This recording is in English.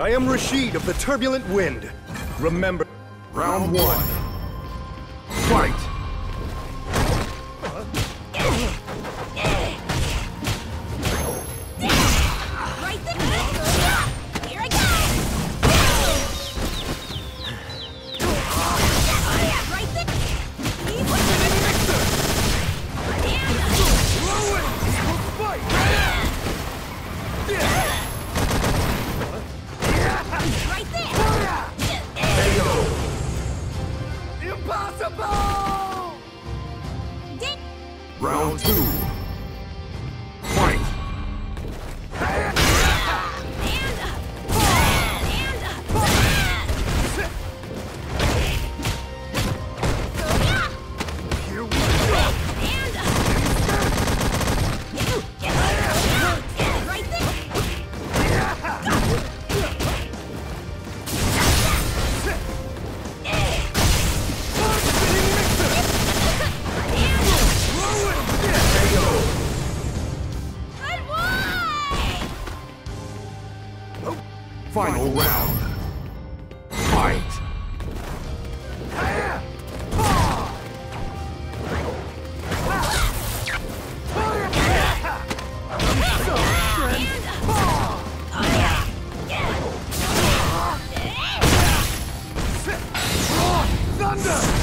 I am Rashid of the Turbulent Wind. Remember. Round one. Fight! Impossible! Ding! Round two. Final round. Fight! Thunder!